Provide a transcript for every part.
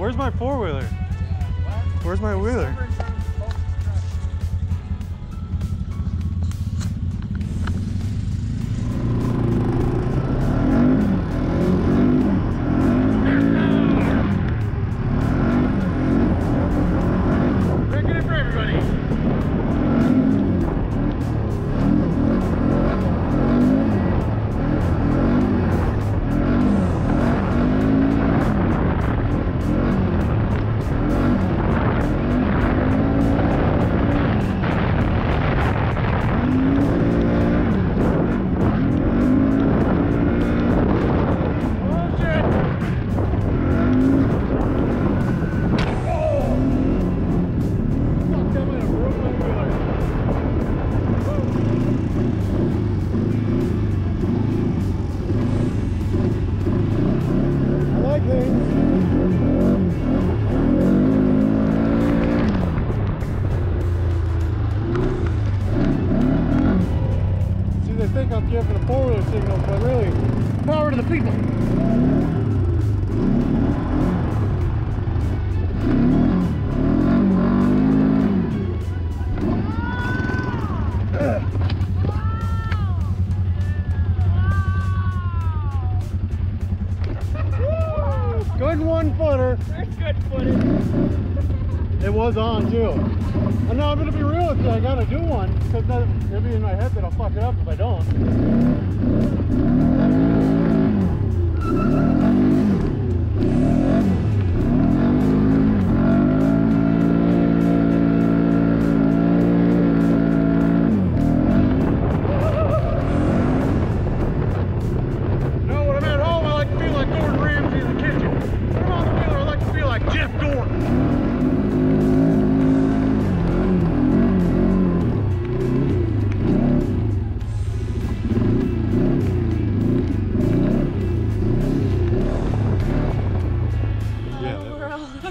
Where's my four wheeler? Where's my wheeler? They think I'm giving a four-wheeler signal, but really, power to the people. Good one footer. There's good footage. It was on too. Uh, and now I'm gonna be real with you. I gotta do one because it'll be in my head that I'll fuck it up if I don't.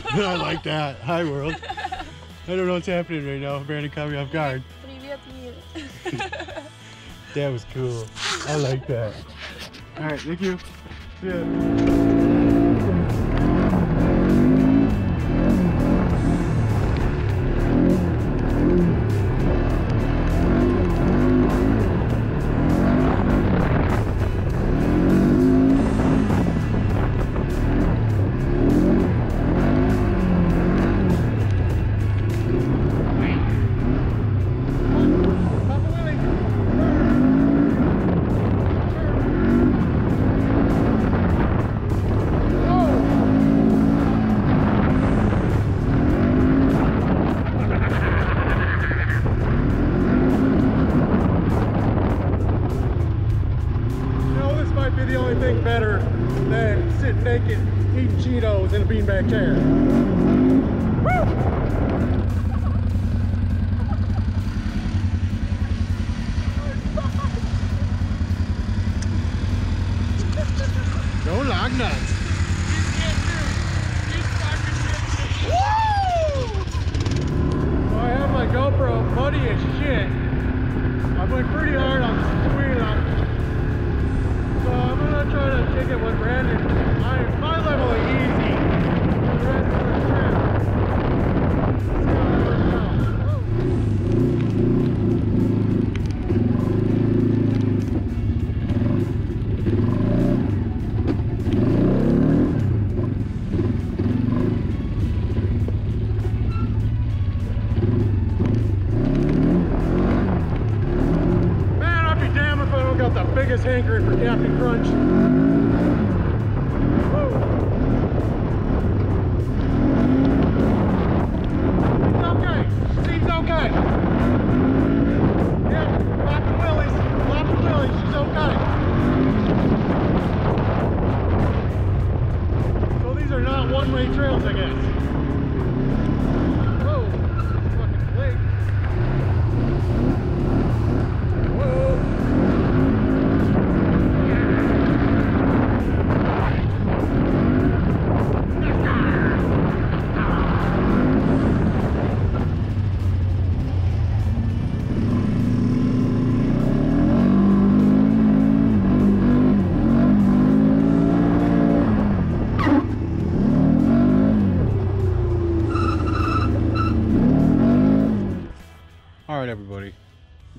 I like that. Hi, world. I don't know what's happening right now. Brandon caught me off guard. that was cool. I like that. All right, thank you. See ya. A beanbag. No log nuts. I have my GoPro muddy as shit. I went pretty hard on the wheel up. So I'm gonna try to take it with Brandon. I, my level is easy. The biggest hankering for Captain Crunch. Woo.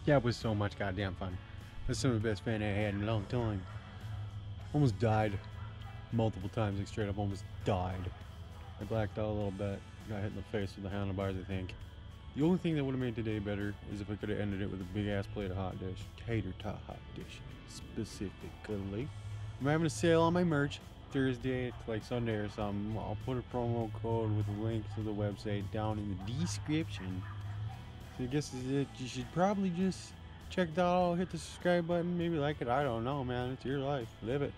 That was so much goddamn fun. That's some of the best fun I had in a long time. Almost died. Multiple times, like straight up almost died. I blacked out a little bit. Got hit in the face with the handlebars, I think. The only thing that would have made today better is if I could have ended it with a big ass plate of hot dish. Tater tot hot dish, specifically. I'm having a sale on my merch Thursday, it's like Sunday or something. I'll put a promo code with a link to the website down in the description. I guess is it, you should probably just check it out, hit the subscribe button, maybe like it. I don't know, man. It's your life. Live it.